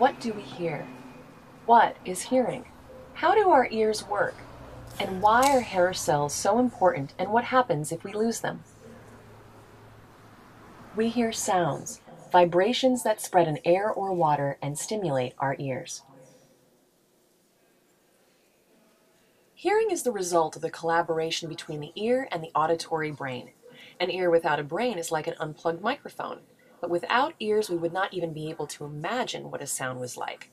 What do we hear? What is hearing? How do our ears work? And why are hair cells so important and what happens if we lose them? We hear sounds, vibrations that spread in air or water and stimulate our ears. Hearing is the result of the collaboration between the ear and the auditory brain. An ear without a brain is like an unplugged microphone, but without ears we would not even be able to imagine what a sound was like.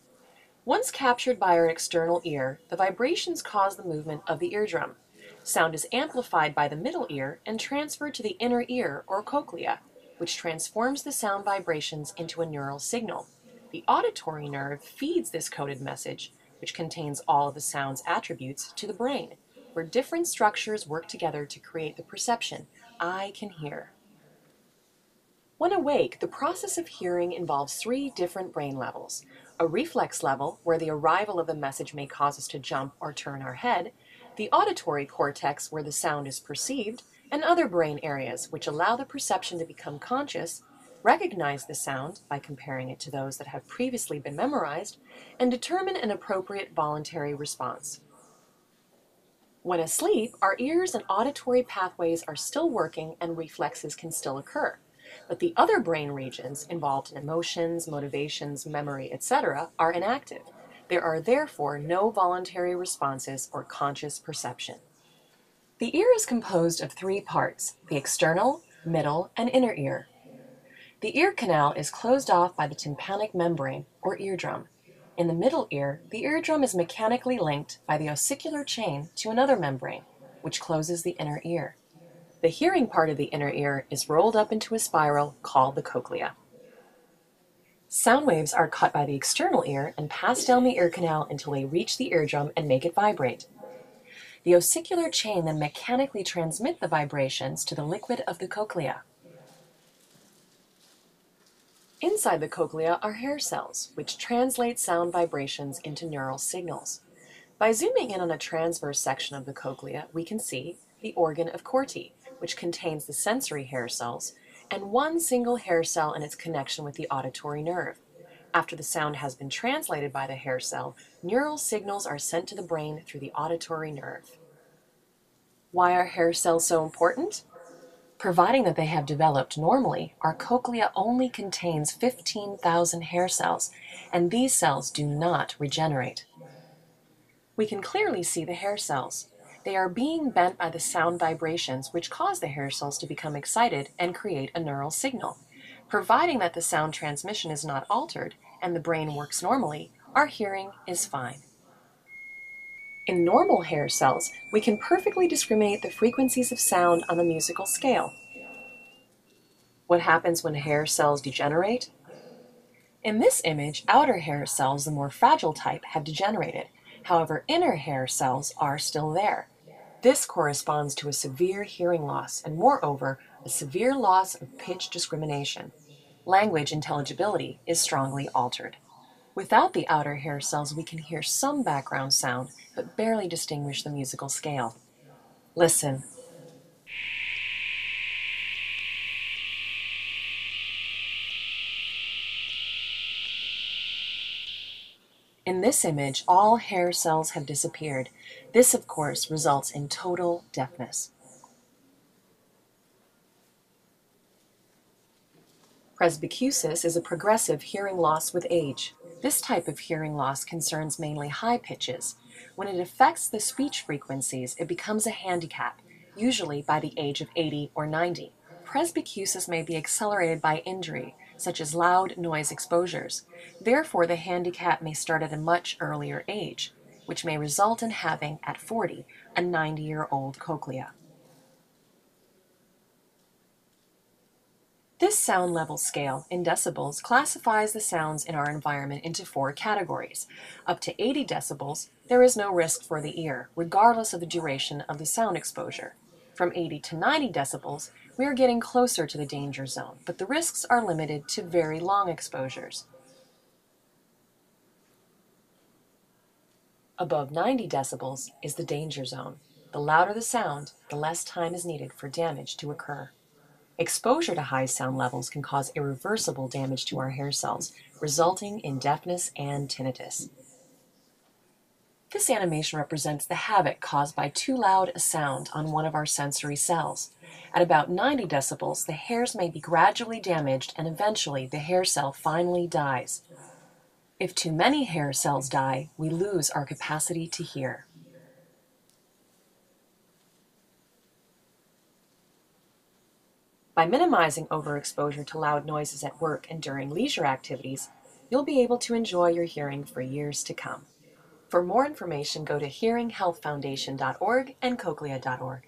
Once captured by our external ear, the vibrations cause the movement of the eardrum. Sound is amplified by the middle ear and transferred to the inner ear or cochlea, which transforms the sound vibrations into a neural signal. The auditory nerve feeds this coded message, which contains all of the sound's attributes, to the brain, where different structures work together to create the perception, I can hear. When awake, the process of hearing involves three different brain levels. A reflex level, where the arrival of a message may cause us to jump or turn our head, the auditory cortex, where the sound is perceived, and other brain areas, which allow the perception to become conscious, recognize the sound by comparing it to those that have previously been memorized, and determine an appropriate voluntary response. When asleep, our ears and auditory pathways are still working and reflexes can still occur but the other brain regions involved in emotions, motivations, memory, etc., are inactive. There are therefore no voluntary responses or conscious perception. The ear is composed of three parts the external, middle, and inner ear. The ear canal is closed off by the tympanic membrane, or eardrum. In the middle ear, the eardrum is mechanically linked by the ossicular chain to another membrane, which closes the inner ear. The hearing part of the inner ear is rolled up into a spiral called the cochlea. Sound waves are cut by the external ear and pass down the ear canal until they reach the eardrum and make it vibrate. The ossicular chain then mechanically transmit the vibrations to the liquid of the cochlea. Inside the cochlea are hair cells, which translate sound vibrations into neural signals. By zooming in on a transverse section of the cochlea, we can see the organ of Corti, which contains the sensory hair cells, and one single hair cell and its connection with the auditory nerve. After the sound has been translated by the hair cell, neural signals are sent to the brain through the auditory nerve. Why are hair cells so important? Providing that they have developed normally, our cochlea only contains 15,000 hair cells, and these cells do not regenerate. We can clearly see the hair cells. They are being bent by the sound vibrations which cause the hair cells to become excited and create a neural signal. Providing that the sound transmission is not altered and the brain works normally, our hearing is fine. In normal hair cells, we can perfectly discriminate the frequencies of sound on the musical scale. What happens when hair cells degenerate? In this image, outer hair cells, the more fragile type, have degenerated. However, inner hair cells are still there. This corresponds to a severe hearing loss and, moreover, a severe loss of pitch discrimination. Language intelligibility is strongly altered. Without the outer hair cells, we can hear some background sound, but barely distinguish the musical scale. Listen. In this image, all hair cells have disappeared. This, of course, results in total deafness. Presbycusis is a progressive hearing loss with age. This type of hearing loss concerns mainly high pitches. When it affects the speech frequencies, it becomes a handicap, usually by the age of 80 or 90. Presbycusis may be accelerated by injury, such as loud noise exposures. Therefore, the handicap may start at a much earlier age, which may result in having, at 40, a 90 year old cochlea. This sound level scale, in decibels, classifies the sounds in our environment into four categories. Up to 80 decibels, there is no risk for the ear, regardless of the duration of the sound exposure. From 80 to 90 decibels, we are getting closer to the danger zone, but the risks are limited to very long exposures. Above 90 decibels is the danger zone. The louder the sound, the less time is needed for damage to occur. Exposure to high sound levels can cause irreversible damage to our hair cells, resulting in deafness and tinnitus. This animation represents the havoc caused by too loud a sound on one of our sensory cells. At about 90 decibels, the hairs may be gradually damaged and eventually the hair cell finally dies. If too many hair cells die, we lose our capacity to hear. By minimizing overexposure to loud noises at work and during leisure activities, you'll be able to enjoy your hearing for years to come. For more information, go to hearinghealthfoundation.org and cochlea.org.